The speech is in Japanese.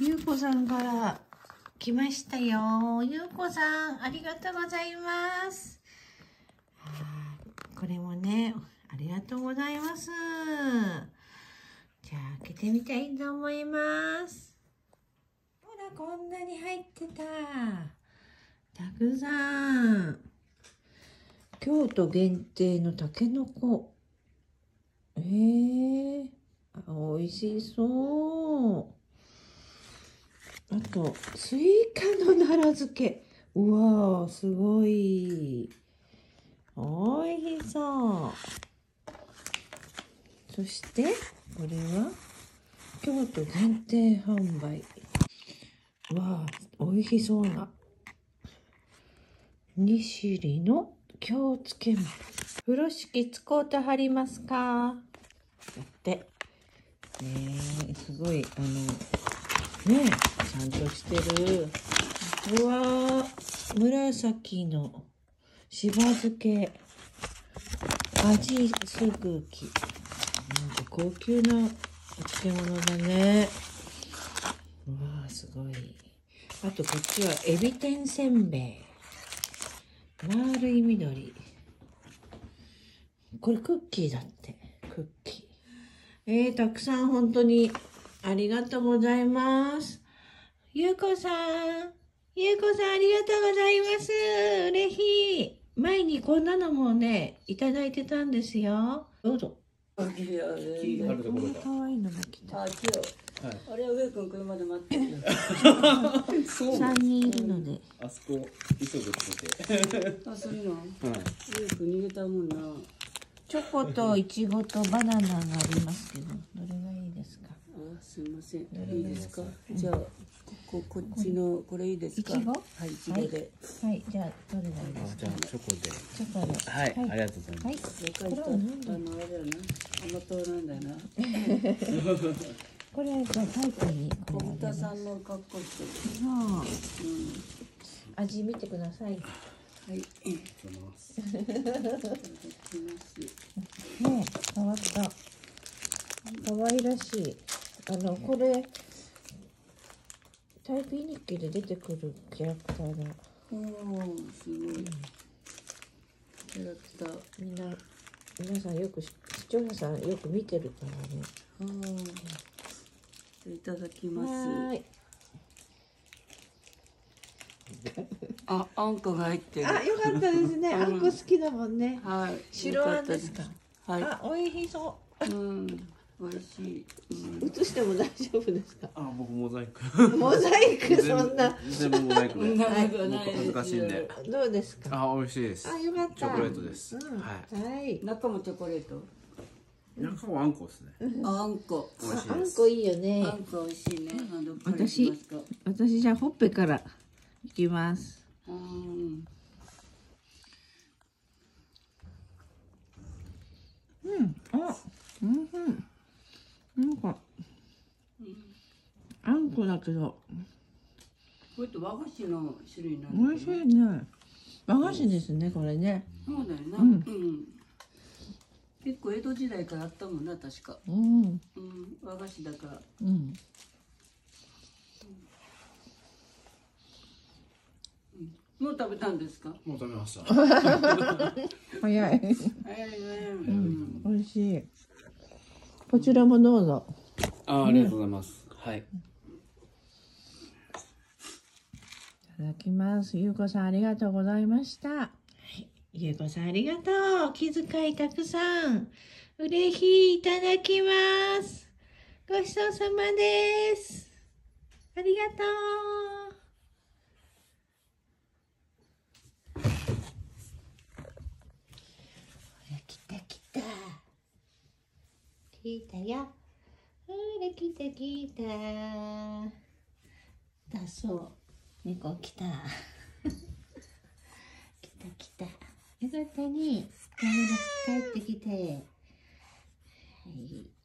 ゆうこさんから来ましたよ。ゆうこさん、ありがとうございます。あーこれもね、ありがとうございます。じゃあ、開けてみたいと思います。ほら、こんなに入ってた。たくさん。京都限定のたけのこ。えー、美味しそう。あと、スイカの奈良漬け。うわー、すごい。おいしそう。そして、これは、京都限定販売。うわあ、美味しそうな。2種類の京漬物。風呂敷使うてはりますかだって。ねえ、すごい、あの、ね、ちゃんとしてる。うわー、紫のしば漬け。味すぐき。なんか高級なお漬物だね。うわー、すごい。あとこっちはエビ天せんべい。丸い緑。これクッキーだって。クッキー。えー、たくさん本当にありがとうございます。ゆうこさん。ゆうこさんありがとうございます。嬉しい。前にこんなのもね、いただいてたんですよ。どうぞ。あるよあるところだ。かわいいのが来た。あ、今日。あれは上君車で待ってるよ。3人いるので。あそこ急ぐってて。あ、そういうの？はい。上君逃げたもんな。チョコとイチゴとバナナがありますけど、どれがいいですか？あ、すみません。いいですか？じゃあ、ここ、こっちの、これいいですか？いちご？はい、いちごで。はい、じゃあ、どれがいいですか？じゃあチョコで。チョコで。はい、ありはがとうございます。はい。これは何だの、あれだよな？甘党なんだよな。これはじゃあタイプにこ小。豚さんの格好してる。はあうん。味見てください。ねはい。いただきます。え、変わった。可愛らしい。あの、これ、タイピー日記で出てくるキャラクターが、おお、すごい。キャラクター。みんな、皆さんよく、視聴者さんよく見てるからね。ああ。いただきます。はーい。あ、あんこが入ってる。あ、よかったですね。あんこ好きだもんね。はい。白あんですか？はあ、美味しそい。うん。美味しい。うんう。映しても大丈夫ですか？あ、僕モザイク。モザイク、そんな。全部モザイク恥ずかしいんで。どうですか？あ、美味しいです。あ、よかった。チョコレートです。うんははい。中もチョコレート？い。中はあんこですね。あんこ。美味しいです。あんこいいよねあ。んこ美味しいね。私私じゃあほっぺからいきます。うん。うん、あ、うん、うん。なんか。あんこだけど、これって和菓子の種類な美味し。いね。和菓子ですね、これね。そうだよな。ううんん。結構江戸時代からあったもんな、確か。うん、うん。和菓子だから。うん。もう食べたんですか？もう食べました。早い。早いね。うん。美味しい。こちらもどうぞ。あ、ありがとうございます。はい。いただきます。ゆうこさんありがとうございました。はい、ゆうこさんありがとう。気遣いたくさん。嬉しい。いただきます。ごちそうさまです。ありがとう。ほら、来た来た。来たよ。ほら、来た来た。だそう。猫来た。来た来た。よかったね。帰ってきて。はい。